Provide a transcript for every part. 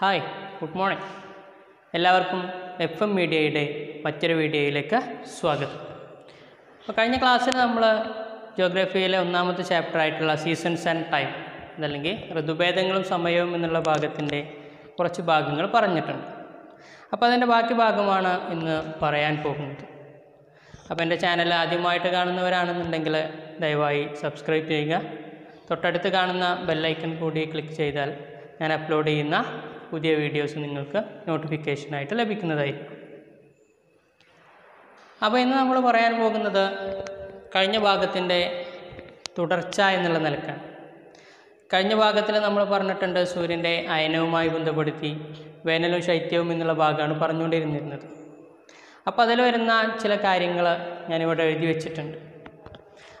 Hi good morning. എല്ലാവർക്കും F M മീഡിയയുടെ മറ്റൊരു വീഡിയോയിലേക്ക് സ്വാഗതം. അപ്പോൾ കഴിഞ്ഞ ക്ലാസ്സിൽ നമ്മൾ ജോഗ്രഫിയിലെ ഒന്നാമത്തെ ചാപ്റ്റർ ആയിട്ടുള്ള സീസൺസ് ആൻഡ് ടൈം അതല്ലെങ്കിൽ ഋതുഭേദങ്ങളും സമയവും എന്നുള്ള ഭാഗത്തിന്റെ കുറച്ച് ഭാഗങ്ങൾ പറഞ്ഞിട്ടുണ്ട്. അപ്പോൾ അതിന്റെ ബാക്കി ഭാഗമാണ് ഇന്ന് പറയാൻ പോകുന്നത്. അപ്പോൾ എന്റെ ചാനൽ ആദ്യമായിട്ട് കാണുന്നവരാണെന്നുണ്ടെങ്കിൽ ദയവായി സബ്സ്ക്രൈബ് ചെയ്യുക. തൊട്ടടുത്ത് കാണുന്ന ബെല്ലൈക്കൺ കൂടി ക്ലിക്ക് ചെയ്താൽ ഞാൻ അപ്ലോഡ് ചെയ്യുന്ന പുതിയ വീഡിയോസ് നിങ്ങൾക്ക് നോട്ടിഫിക്കേഷനായിട്ട് ലഭിക്കുന്നതായിരിക്കും. അപ്പോൾ ഇന്ന് നമ്മൾ പറയാൻ പോകുന്നത് കഴിഞ്ഞ ഭാഗത്തിന്റെ തുടർച്ച എന്നുള്ള നിലക്കാണ്. കഴിഞ്ഞ ഭാഗത്തിൽ നമ്മൾ പറഞ്ഞിട്ടുണ്ട് സൂര്യന്റെ അയനവുമായി ബന്ധപ്പെടുത്തി വേനലും ശൈത്യവും എന്നുള്ള ഭാഗമാണ് പറഞ്ഞുകൊണ്ടിരുന്നിരുന്നത്. അപ്പോൾ അതിൽ വരുന്ന ചില കാര്യങ്ങൾ ഞാനിവിടെ എഴുതി വെച്ചിട്ടുണ്ട്.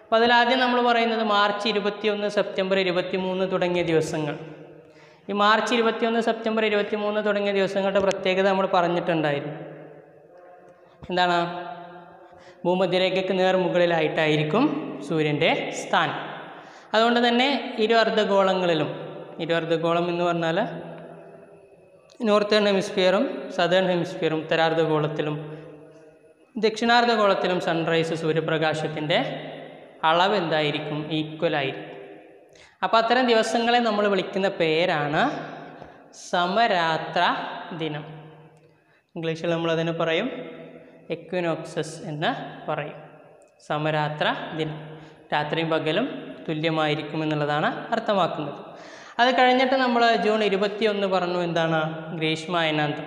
അപ്പോൾ അതിലാദ്യം നമ്മൾ പറയുന്നത് മാർച്ച് ഇരുപത്തിയൊന്ന് സെപ്റ്റംബർ ഇരുപത്തി മൂന്ന് തുടങ്ങിയ ദിവസങ്ങൾ. ഈ മാർച്ച് ഇരുപത്തിയൊന്ന് സെപ്റ്റംബർ ഇരുപത്തി മൂന്ന് തുടങ്ങിയ ദിവസങ്ങളുടെ പ്രത്യേകത നമ്മൾ പറഞ്ഞിട്ടുണ്ടായിരുന്നു. എന്താണ്? ഭൂമധ്യരേഖയ്ക്ക് നേർ മുകളിലായിട്ടായിരിക്കും സൂര്യന്റെ സ്ഥാനം. അതുകൊണ്ട് തന്നെ ഇരു അർദ്ധഗോളങ്ങളിലും അർദ്ധഗോളം എന്ന് പറഞ്ഞാൽ നോർത്തേൺ ഹെമിസ്ഫിയറും സദേൺ ഹെമിസ്ഫിയറും ഉത്തരാർദ്ധഗോളത്തിലും ദക്ഷിണാർദ്ധഗോളത്തിലും സൺറൈസ് സൂര്യപ്രകാശത്തിന്റെ അളവ് എന്തായിരിക്കും? ഈക്വൽ ആയിരിക്കും. അപ്പോൾ അത്തരം ദിവസങ്ങളെ നമ്മൾ വിളിക്കുന്ന പേരാണ് സമരാത്ര ദിനം. ഇംഗ്ലീഷിൽ നമ്മളതിനെ പറയും എക്വിനോക്സസ് എന്ന് പറയും. സമരാത്ര ദിനം. രാത്രിയും പകലും തുല്യമായിരിക്കും എന്നുള്ളതാണ് അർത്ഥമാക്കുന്നത്. അത് കഴിഞ്ഞിട്ട് നമ്മൾ ജൂൺ ഇരുപത്തിയൊന്ന് പറഞ്ഞു എന്താണ്? ഗ്രീഷ്മായനാന്തം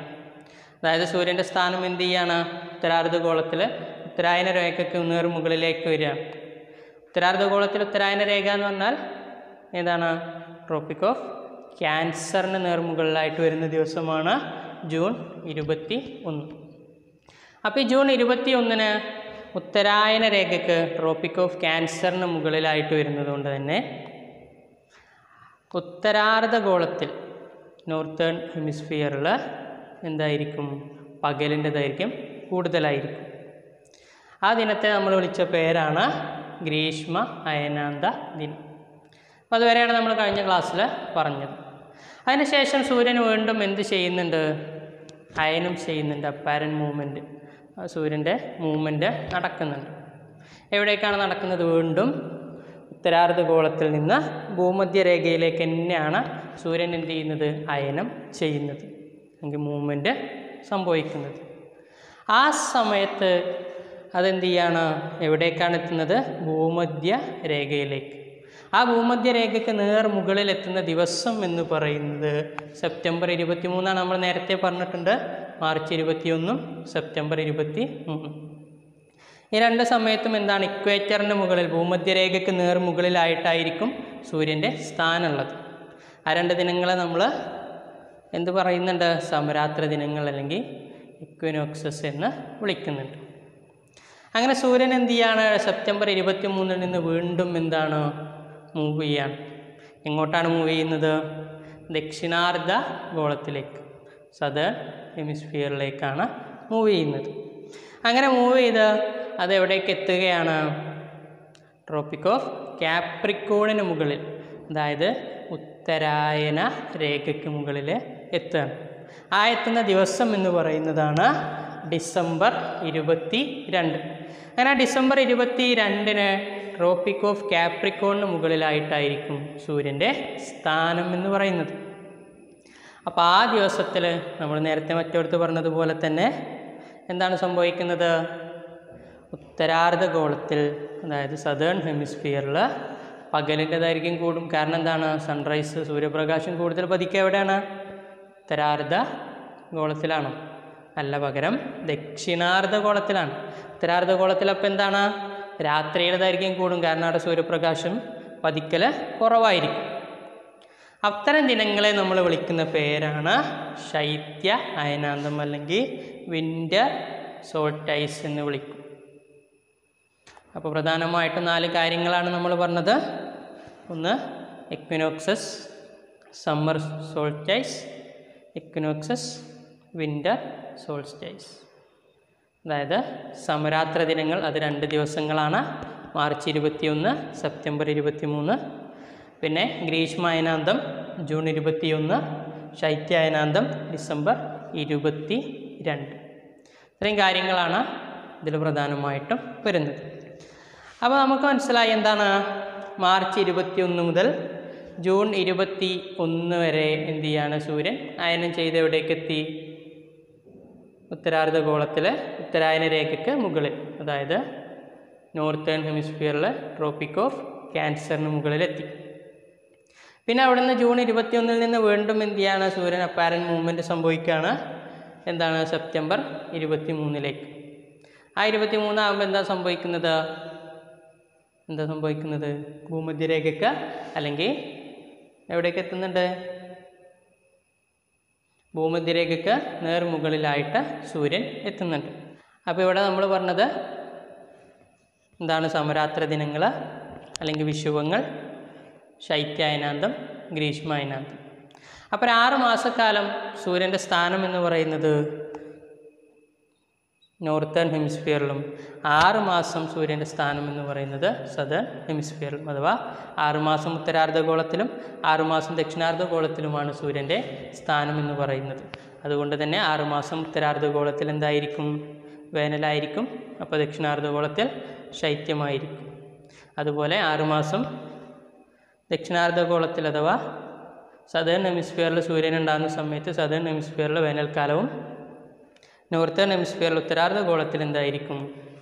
അതായത് സൂര്യന്റെ സ്ഥാനം എന്ത് ചെയ്യാണ്? ഉത്തരാർദ്ധഗോളത്തിൽ ഉത്തരായന രേഖയ്ക്ക് നേർ മുകളിലേക്ക് വരികയാണ്. ഉത്തരാർദ്ധഗോളത്തിൽ ഉത്തരായന രേഖ എന്ന് പറഞ്ഞാൽ ഏതാണ്? ട്രോപ്പിക് ഓഫ് ക്യാൻസറിന് നേർമുകളിലായിട്ട് വരുന്ന ദിവസമാണ് ജൂൺ ഇരുപത്തി ഒന്ന് അപ്പോൾ ഈ ജൂൺ ഇരുപത്തി ഒന്നിന് ഉത്തരായന രേഖയ്ക്ക് ട്രോപ്പിക് ഓഫ് ക്യാൻസറിന് മുകളിലായിട്ട് വരുന്നത് കൊണ്ട് തന്നെ ഉത്തരാർദ്ധഗോളത്തിൽ നോർത്തേൺ ഹെമിസ്ഫിയറിൽ എന്തായിരിക്കും? പകലിന്റെ ദൈർഘ്യം കൂടുതലായിരിക്കും. ആ ദിനത്തെ നമ്മൾ വിളിച്ച പേരാണ് ഗ്രീഷ്മ അയനാന്ത ദിനം. അപ്പോൾ അതുവരെയാണ് നമ്മൾ കഴിഞ്ഞ ക്ലാസ്സിൽ പറഞ്ഞത്. അതിനുശേഷം സൂര്യൻ വീണ്ടും എന്ത് ചെയ്യുന്നുണ്ട്? അയനം ചെയ്യുന്നുണ്ട് അപ്പാരൻ മൂവ്മെന്റ് സൂര്യന്റെ മൂവ്മെന്റ് നടക്കുന്നുണ്ട്. എവിടേക്കാണ് നടക്കുന്നത് വീണ്ടും? ഉത്തരാർദ്ധഗോളത്തിൽ നിന്ന് ഭൂമധ്യരേഖയിലേക്ക് തന്നെയാണ് സൂര്യൻ എന്ത് ചെയ്യുന്നത്? അയനം ചെയ്യുന്നത്. അല്ലെങ്കിൽ മൂവ്മെന്റ് സംഭവിക്കുന്നത്. ആ സമയത്ത് അതെന്ത് ചെയ്യാണ്? എവിടേക്കാണ് എത്തുന്നത്? ഭൂമധ്യ രേഖയിലേക്ക് ആ ഭൂമധ്യരേഖയ്ക്ക് നേർ മുകളിൽ എത്തുന്ന ദിവസം എന്ന് പറയുന്നത് സെപ്റ്റംബർ ഇരുപത്തി മൂന്നാണ് നമ്മൾ നേരത്തെ പറഞ്ഞിട്ടുണ്ട്. മാർച്ച് ഇരുപത്തിയൊന്നും സെപ്റ്റംബർ ഇരുപത്തി മൂന്നും. ഈ രണ്ട് സമയത്തും എന്താണ് ഇക്വേറ്ററിന്റെ മുകളിൽ ഭൂമധ്യരേഖയ്ക്ക് നേർ മുകളിലായിട്ടായിരിക്കും സൂര്യന്റെ സ്ഥാനമുള്ളത്. ആ രണ്ട് ദിനങ്ങളെ നമ്മൾ എന്ത് പറയുന്നുണ്ട്? സമരാത്ര ദിനങ്ങൾ അല്ലെങ്കിൽ ഇക്വിനോക്സസ് എന്ന് വിളിക്കുന്നുണ്ട്. അങ്ങനെ സൂര്യൻ എന്ത് ചെയ്യാണ്? സെപ്റ്റംബർ ഇരുപത്തി മൂന്നിൽ നിന്ന് വീണ്ടും എന്താണ് മൂവ് ചെയ്യാണ് എങ്ങോട്ടാണ് മൂവ് ചെയ്യുന്നത്? ദക്ഷിണാർദ്ധ ഗോളത്തിലേക്ക്. സദേൺ ഹെമിസ്ഫിയറിലേക്കാണ് മൂവ് ചെയ്യുന്നത്. അങ്ങനെ മൂവ് ചെയ്ത് അത് എവിടേക്ക് എത്തുകയാണ്? ട്രോപ്പിക് ഓഫ് ക്യാപ്രിക്കോണിന് മുകളിൽ. അതായത് ഉത്തരായന രേഖയ്ക്ക് മുകളിൽ എത്തുകയാണ് ആ എത്തുന്ന ദിവസം എന്ന് പറയുന്നതാണ് ഡിസംബർ ഇരുപത്തി രണ്ട് അങ്ങനെ ഡിസംബർ ഇരുപത്തി രണ്ടിന് ട്രോപ്പിക് ഓഫ് കാപ്രിക്കോണിന് മുകളിലായിട്ടായിരിക്കും സൂര്യന്റെ സ്ഥാനം എന്ന് പറയുന്നത്. അപ്പോൾ ആ ദിവസത്തിൽ നമ്മൾ നേരത്തെ മറ്റോടത്ത് പറഞ്ഞതുപോലെ തന്നെ എന്താണ് സംഭവിക്കുന്നത്? ഉത്തരാർദ്ധഗോളത്തിൽ അതായത് സദേൺ ഹെമിസ്ഫിയറിൽ പകലിന്റെതായിരിക്കും കൂടും. കാരണം എന്താണ്? സൺറൈസ് സൂര്യപ്രകാശം കൂടുതൽ പതിക്കുക എവിടെയാണ്? ഉത്തരാർദ്ധ ഗോളത്തിലാണോ അല്ല പകരം ദക്ഷിണാർദ്ധഗോളത്തിലാണ്. ഉത്തരാർദ്ധഗോളത്തിൽ അപ്പോൾ എന്താണ്? രാത്രിയുടേതായിരിക്കും കൂടും? കാരണം അവിടെ സൂര്യപ്രകാശം പതിക്കൽ കുറവായിരിക്കും. അത്തരം ദിനങ്ങളെ നമ്മൾ വിളിക്കുന്ന പേരാണ് ശൈത്യ അയനാന്തം അല്ലെങ്കിൽ വിന്റർ സോൾട്ടൈസ് എന്ന് വിളിക്കും. അപ്പോൾ പ്രധാനമായിട്ടും നാല് കാര്യങ്ങളാണ് നമ്മൾ പറഞ്ഞത്. ഒന്ന് equinoxes summer solstice equinoxes winter solstice അതായത് സമരാത്ര ദിനങ്ങൾ അത് രണ്ട് ദിവസങ്ങളാണ്. മാർച്ച് ഇരുപത്തിയൊന്ന് സെപ്റ്റംബർ ഇരുപത്തി മൂന്ന് പിന്നെ ഗ്രീഷ്മായനാന്തം ജൂൺ ഇരുപത്തിയൊന്ന് ശൈത്യായനാന്തം ഡിസംബർ ഇരുപത്തി രണ്ട് ഇത്രയും കാര്യങ്ങളാണ് ഇതിൽ പ്രധാനമായിട്ടും വരുന്നത്. അപ്പോൾ നമുക്ക് മനസ്സിലായി എന്താണ്? മാർച്ച് ഇരുപത്തി ഒന്ന് മുതൽ ജൂൺ ഇരുപത്തി ഒന്ന് വരെ എന്ത് ചെയ്യാണ് സൂര്യൻ? അയനം ചെയ്ത് എവിടേക്ക് എത്തി ഉത്തരാർദ്ധഗോളത്തിൽ ഉത്തരായന രേഖയ്ക്ക് മുകളിൽ അതായത് നോർത്തേൺ ഹെമിസ്ഫിയറിലെ ട്രോപ്പിക് ഓഫ് ക്യാൻസറിന് മുകളിലെത്തി പിന്നെ അവിടുന്ന് ജൂൺ ഇരുപത്തിയൊന്നിൽ നിന്ന് വീണ്ടും എന്ത് ചെയ്യാണ്? സൂര്യൻ അപ്പാരൻ മൂവ്മെന്റ് സംഭവിക്കുകയാണ് എന്താണ്? സെപ്റ്റംബർ ഇരുപത്തി മൂന്നിലേക്ക് ആ ഇരുപത്തി മൂന്നാകുമ്പോൾ എന്താ സംഭവിക്കുന്നത്? എന്താ സംഭവിക്കുന്നത്? ഭൂമധ്യരേഖയ്ക്ക് അല്ലെങ്കിൽ എവിടേക്ക് എത്തുന്നുണ്ട്? ഭൂമധ്യരേഖയ്ക്ക് നേർമുകളിലായിട്ട് സൂര്യൻ എത്തുന്നുണ്ട്. അപ്പോൾ ഇവിടെ നമ്മൾ പറഞ്ഞത് എന്താണ് സമരാത്ര ദിനങ്ങൾ അല്ലെങ്കിൽ വിഷുവങ്ങൾ ശൈത്യായനാന്തം ഗ്രീഷ്മായനാന്തം. അപ്പോൾ ആറ് മാസക്കാലം സൂര്യന്റെ സ്ഥാനം എന്ന് പറയുന്നത് നോർത്തേൺ ഹെമിസ്ഫിയറിലും ആറ് മാസം സൂര്യന്റെ സ്ഥാനം എന്ന് പറയുന്നത് സദേൺ ഹെമിസ്ഫിയറിലും അഥവാ ആറുമാസം ഉത്തരാർദ്ധഗോളത്തിലും ആറുമാസം ദക്ഷിണാർദ്ധഗോളത്തിലുമാണ് സൂര്യന്റെ സ്ഥാനം എന്ന് പറയുന്നത്. അതുകൊണ്ട് തന്നെ ആറുമാസം ഉത്തരാർദ്ധഗോളത്തിൽ എന്തായിരിക്കും? വേനലായിരിക്കും. അപ്പോൾ ദക്ഷിണാർദ്ധഗോളത്തിൽ ശൈത്യമായിരിക്കും. അതുപോലെ ആറുമാസം ദക്ഷിണാർദ്ധഗോളത്തിൽ അഥവാ സദേൺ ഹെമിസ്ഫിയറിൽ സൂര്യൻ ഉണ്ടാകുന്ന സമയത്ത് സദേൺ ഹെമിസ്ഫിയറിൽ വേനൽക്കാലവും നോർത്തേൺ ഹെമിസ്ഫിയറിൽ ഉത്തരാർദ്ധഗോളത്തിൽ എന്തായിരിക്കും?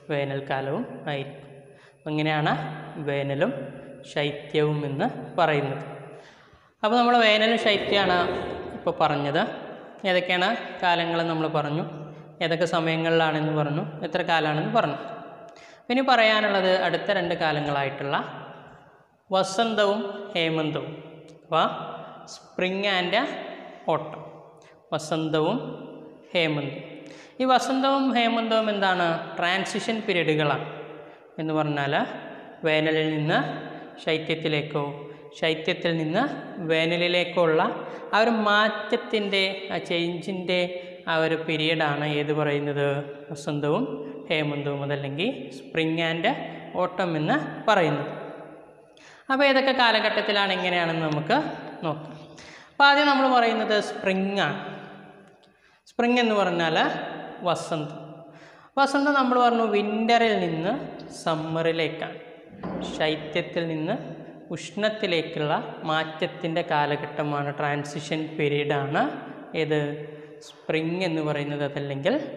വേനൽക്കാലവും ആയിരിക്കും. അങ്ങനെയാണ് വേനലും ശൈത്യവും എന്ന് പറയുന്നത്. അപ്പോൾ നമ്മൾ വേനലും ശൈത്യമാണ് ഇപ്പോൾ പറഞ്ഞത്. ഏതൊക്കെയാണ് കാലങ്ങൾ നമ്മൾ പറഞ്ഞു. ഏതൊക്കെ സമയങ്ങളിലാണെന്ന് പറഞ്ഞു. എത്ര കാലമാണെന്ന് പറഞ്ഞു. ഇനി പറയാനുള്ളത് അടുത്ത രണ്ട് കാലങ്ങളായിട്ടുള്ള വസന്തവും ഹേമന്തവും അപ്പോൾ സ്പ്രിങ് ആൻഡ് ഓട്ടം. വസന്തവും ഹേമന്തവും. ഈ വസന്തവും ഹേമന്തവും എന്താണ്? ട്രാൻസിഷൻ പീരീഡുകളാണ്. എന്ന് പറഞ്ഞാൽ വേനലിൽ നിന്ന് ശൈത്യത്തിലേക്കോ ശൈത്യത്തിൽ നിന്ന് വേനലിലേക്കോ ഉള്ള ആ ഒരു മാറ്റത്തിന്റെ ആ ചേഞ്ചിന്റെ ആ ഒരു പീരീഡാണ് ഏത് പറയുന്നത്? വസന്തവും ഹേമന്തവും അതല്ലെങ്കിൽ സ്പ്രിങ് ആൻഡ് ഓട്ടം എന്ന് പറയുന്നത്. അപ്പോൾ ഏതൊക്കെ കാലഘട്ടത്തിലാണ് എങ്ങനെയാണെന്ന് നമുക്ക് നോക്കാം. അപ്പോൾ ആദ്യം നമ്മൾ പറയുന്നത് സ്പ്രിങ്ങാണ് സ്പ്രിങ് എന്ന് പറഞ്ഞാൽ വസന്തം. വസന്തം നമ്മൾ പറഞ്ഞു വിന്ററിൽ നിന്ന് സമ്മറിലേക്കാണ് ശൈത്യത്തിൽ നിന്ന് ഉഷ്ണത്തിലേക്കുള്ള മാറ്റത്തിന്റെ കാലഘട്ടമാണ്. ട്രാൻസിഷൻ പീരീഡാണ് ഏത് സ്പ്രിങ് എന്ന് പറയുന്നത് അതല്ലെങ്കിൽ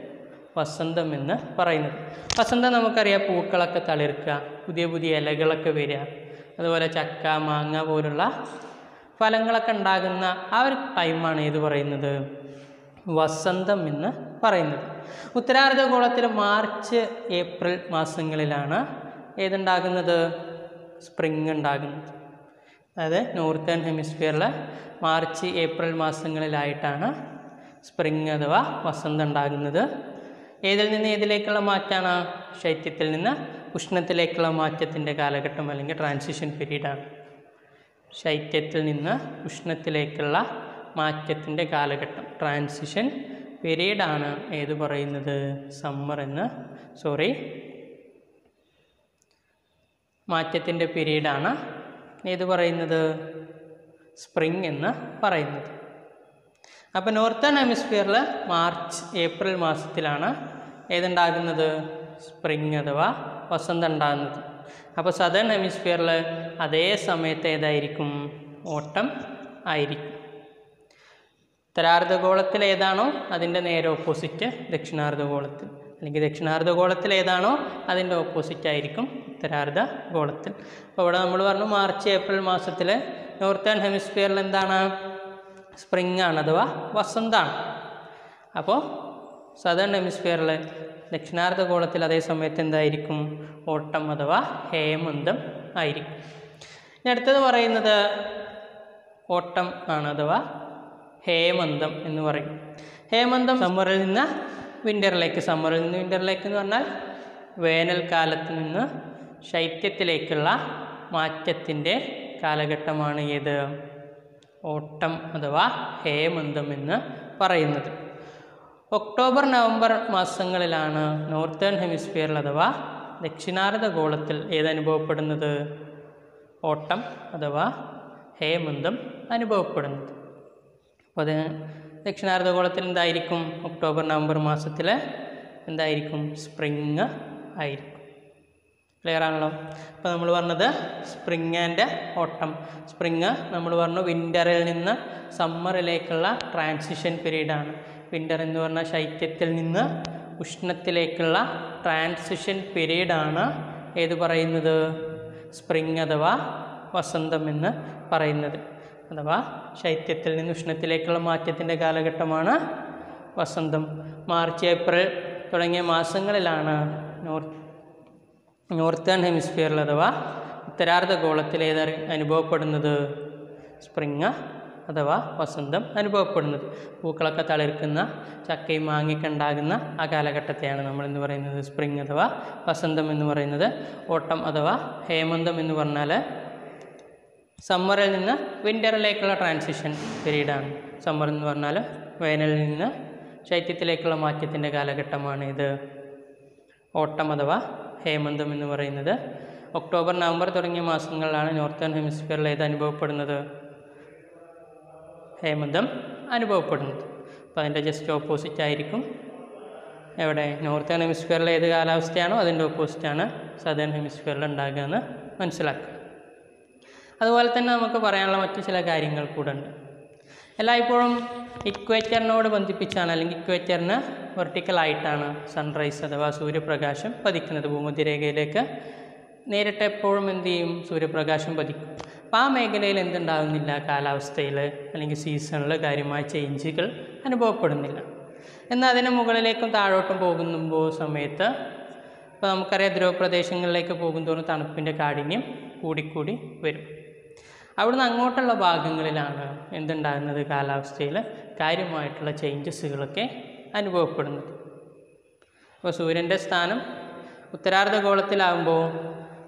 വസന്തം എന്ന് പറയുന്നത്. വസന്തം നമുക്കറിയാം പൂക്കളൊക്കെ തളിർക്കുക പുതിയ പുതിയ ഇലകളൊക്കെ വരിക അതുപോലെ ചക്ക മാങ്ങ പോലുള്ള ഫലങ്ങളൊക്കെ ഉണ്ടാകുന്ന ആ ഒരു ടൈമാണ് ഏത് പറയുന്നത്. വസന്തം എന്ന് പറയുന്നത്. ഉത്തരാർദ്ധഗോളത്തിൽ മാർച്ച് ഏപ്രിൽ മാസങ്ങളിലാണ് ഏതുണ്ടാകുന്നത്? സ്പ്രിംഗ് ഉണ്ടാകുന്നത്. അതായത് നോർത്തേൺ ഹെമിസ്ഫിയറിൽ മാർച്ച് ഏപ്രിൽ മാസങ്ങളിലായിട്ടാണ് സ്പ്രിംഗ് അഥവാ വസന്തം ഉണ്ടാകുന്നത്. ഏതിൽ നിന്ന് ഏതിലേക്കുള്ള മാറ്റാണ്? ശൈത്യത്തിൽ നിന്ന് ഉഷ്ണത്തിലേക്കുള്ള മാറ്റത്തിന്റെ കാലഘട്ടം അല്ലെങ്കിൽ ട്രാൻസിഷൻ പീരീഡാണ് ശൈത്യത്തിൽ നിന്ന് ഉഷ്ണത്തിലേക്കുള്ള മാറ്റത്തിന്റെ കാലഘട്ടം. ട്രാൻസിഷൻ പീരീഡാണ് ഏത് പറയുന്നത്? സമ്മർ എന്ന്. സോറി മാറ്റത്തിന്റെ പീരീഡാണ് ഏത് പറയുന്നത്? സ്പ്രിംഗ് എന്ന് പറയുന്നത്. അപ്പോൾ നോർത്തേൺ ഹെമിസ്ഫിയറിൽ മാർച്ച് ഏപ്രിൽ മാസത്തിലാണ് ഏതുണ്ടാകുന്നത്? സ്പ്രിംഗ് അഥവാ വസന്തം ഉണ്ടാകുന്നത്. അപ്പോൾ സദേൺ ഹെമിസ്ഫിയറിൽ അതേ സമയത്ത് ഏതായിരിക്കും? ഓട്ടം ആയിരിക്കും. ഉത്തരാർദ്ധഗോളത്തിൽ ഏതാണോ അതിന്റെ നേരെ ഓപ്പോസിറ്റ് ദക്ഷിണാർദ്ധഗോളത്തിൽ. അല്ലെങ്കിൽ ദക്ഷിണാർദ്ധഗോളത്തിൽ ഏതാണോ അതിന്റെ ഓപ്പോസിറ്റ് ആയിരിക്കും ഉത്തരാർദ്ധ ഗോളത്തിൽ അപ്പോൾ ഇവിടെ നമ്മൾ പറഞ്ഞു മാർച്ച് ഏപ്രിൽ മാസത്തിൽ നോർത്തേൺ ഹെമിസ്ഫിയറിൽ എന്താണ്? സ്പ്രിംഗ് ആണ് അഥവാ വസന്താണ് അപ്പോൾ സദേൺ ഹെമിസ്ഫിയറിൽ ദക്ഷിണാർദ്ധഗോളത്തിൽ അതേ സമയത്ത് എന്തായിരിക്കും? ഓട്ടം അഥവാ ഹേമന്തം ആയിരിക്കും. ഇനി അടുത്തത് പറയുന്നത് ഓട്ടം ആണ് അഥവാ ഹേമന്തം എന്ന് പറയും. ഹേമന്തം സമ്മറിൽ നിന്ന് വിന്ററിലേക്ക് സമ്മറിൽ നിന്ന് വിന്ററിലേക്ക് എന്ന് പറഞ്ഞാൽ വേനൽക്കാലത്ത് നിന്ന് ശൈത്യത്തിലേക്കുള്ള മാറ്റത്തിന്റെ കാലഘട്ടമാണ് ഏത്? ഓട്ടം അഥവാ ഹേമന്തം എന്ന് പറയുന്നത്. ഒക്ടോബർ നവംബർ മാസങ്ങളിലാണ് നോർത്തേൺ ഹെമിസ്ഫിയറിൽ അഥവാ ദക്ഷിണാർദ്ധഗോളത്തിൽ ഏതനുഭവപ്പെടുന്നത് ഓട്ടം അഥവാ ഹേമന്തം അനുഭവപ്പെടുന്നത്. അപ്പോൾ അത് ദക്ഷിണാർദ്ധഗോളത്തിൽ എന്തായിരിക്കും? ഒക്ടോബർ നവംബർ മാസത്തിൽ എന്തായിരിക്കും? സ്പ്രിങ് ആയിരിക്കും. ക്ലിയർ ആണല്ലോ? അപ്പോൾ നമ്മൾ പറഞ്ഞത് സ്പ്രിങ് ആൻഡ് ഓട്ടം. സ്പ്രിങ് നമ്മൾ പറഞ്ഞു വിന്ററിൽ നിന്ന് സമ്മറിലേക്കുള്ള ട്രാൻസിഷൻ പീരീഡാണ്. വിന്റർ എന്ന് പറഞ്ഞാൽ ശൈത്യത്തിൽ നിന്ന് ഉഷ്ണത്തിലേക്കുള്ള ട്രാൻസിഷൻ പീരീഡാണ് ഏത് പറയുന്നത്? സ്പ്രിങ് അഥവാ വസന്തം എന്ന് പറയുന്നത്. അഥവാ ശൈത്യത്തിൽ നിന്ന് ഉഷ്ണത്തിലേക്കുള്ള മാറ്റത്തിന്റെ കാലഘട്ടമാണ് വസന്തം. മാർച്ച് ഏപ്രിൽ തുടങ്ങിയ മാസങ്ങളിലാണ് നോർത്ത് നോർത്തേൺ ഹെമിസ്ഫിയറിൽ അഥവാ ഉത്തരാർദ്ധഗോളത്തിൽ ഏത് അനുഭവപ്പെടുന്നത്? സ്പ്രിങ് അഥവാ വസന്തം അനുഭവപ്പെടുന്നത്. പൂക്കളൊക്കെ തളിർക്കുന്ന ചക്കയും മാങ്ങയൊക്കെ ഉണ്ടാകുന്ന ആ കാലഘട്ടത്തെയാണ് നമ്മൾ എന്ന് പറയുന്നത് സ്പ്രിങ് അഥവാ വസന്തം എന്ന് പറയുന്നത്. ഓട്ടം അഥവാ ഹേമന്തം എന്ന് പറഞ്ഞാൽ സമ്മറിൽ നിന്ന് വിന്ററിലേക്കുള്ള ട്രാൻസിഷൻ പീരീഡാണ്. സമ്മർ എന്ന് പറഞ്ഞാൽ വേനലിൽ നിന്ന് ശൈത്യത്തിലേക്കുള്ള മാറ്റത്തിന്റെ കാലഘട്ടമാണ് ഇത്. ഓട്ടം അഥവാ ഹേമന്തം എന്ന് പറയുന്നത്. ഒക്ടോബർ നവംബർ തുടങ്ങിയ മാസങ്ങളിലാണ് നോർത്തേൺ ഹെമിസ്ഫിയറിൽ ഇത് അനുഭവപ്പെടുന്നത്. ഹേമന്തം അനുഭവപ്പെടുന്നത്. അപ്പോൾ അതിന്റെ ജസ്റ്റ് ഓപ്പോസിറ്റ് ആയിരിക്കും. എവിടെ? നോർത്തേൺ ഹെമിസ്ഫിയറിൽ ഏത് കാലാവസ്ഥയാണോ അതിന്റെ ഓപ്പോസിറ്റാണ് സദേൺ ഹെമിസ്ഫിയറിൽ ഉണ്ടാകുക എന്ന് മനസ്സിലാക്കുക. അതുപോലെ തന്നെ നമുക്ക് പറയാനുള്ള മറ്റു ചില കാര്യങ്ങൾ കൂടെ ഉണ്ട് എല്ലായ്പ്പോഴും ഇക്വേറ്ററിനോട് ബന്ധിപ്പിച്ചാണ് അല്ലെങ്കിൽ ഇക്വേറ്ററിന് വെർട്ടിക്കലായിട്ടാണ് സൺറൈസ് അഥവാ സൂര്യപ്രകാശം പതിക്കുന്നത്. ഭൂമധ്യരേഖയിലേക്ക് നേരിട്ട് എപ്പോഴും എന്ത് ചെയ്യും? സൂര്യപ്രകാശം പതിക്കും. അപ്പോൾ ആ മേഖലയിൽ എന്തുണ്ടാകുന്നില്ല കാലാവസ്ഥയിൽ അല്ലെങ്കിൽ സീസണിൽ കാര്യമായ ചേഞ്ചുകൾ അനുഭവപ്പെടുന്നില്ല. എന്നാൽ അതിന് മുകളിലേക്കും താഴോട്ടും പോകുമ്പോൾ സമയത്ത് ഇപ്പോൾ നമുക്കറിയാം ധ്രുവപ്രദേശങ്ങളിലേക്ക് പോകുന്തോറും തണുപ്പിന്റെ കാഠിന്യം കൂടിക്കൂടി വരും. അവിടുന്ന് അങ്ങോട്ടുള്ള ഭാഗങ്ങളിലാണ് എന്തുണ്ടാകുന്നത് കാലാവസ്ഥയിൽ കാര്യമായിട്ടുള്ള ചേഞ്ചസുകളൊക്കെ അനുഭവപ്പെടുന്നത്. അപ്പോൾ സൂര്യന്റെ സ്ഥാനം ഉത്തരാർദ്ധഗോളത്തിലാകുമ്പോൾ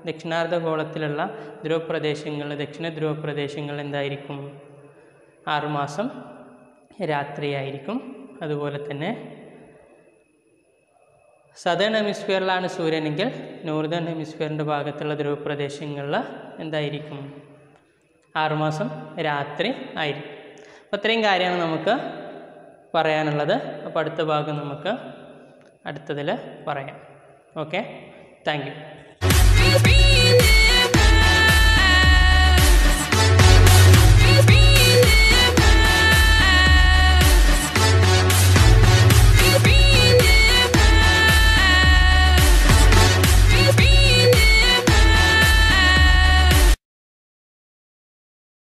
ദക്ഷിണാർദ്ധഗോളത്തിലുള്ള ധ്രുവപ്രദേശങ്ങൾ ദക്ഷിണ ധ്രുവപ്രദേശങ്ങൾ എന്തായിരിക്കും? ആറുമാസം രാത്രിയായിരിക്കും. അതുപോലെ തന്നെ സദേൺ ഹെമിസ്ഫിയറിലാണ് സൂര്യനെങ്കിൽ നോർദേൺ ഹെമിസ്ഫിയറിന്റെ ഭാഗത്തുള്ള ധ്രുവപ്രദേശങ്ങളിൽ എന്തായിരിക്കും? ആറുമാസം രാത്രി ആയിരിക്കും. അപ്പോൾ ഇത്രയും കാര്യമാണ് നമുക്ക് പറയാനുള്ളത്. അപ്പോൾ അടുത്ത ഭാഗം നമുക്ക് അടുത്തതിൽ പറയാം. ഓക്കെ? Thank you.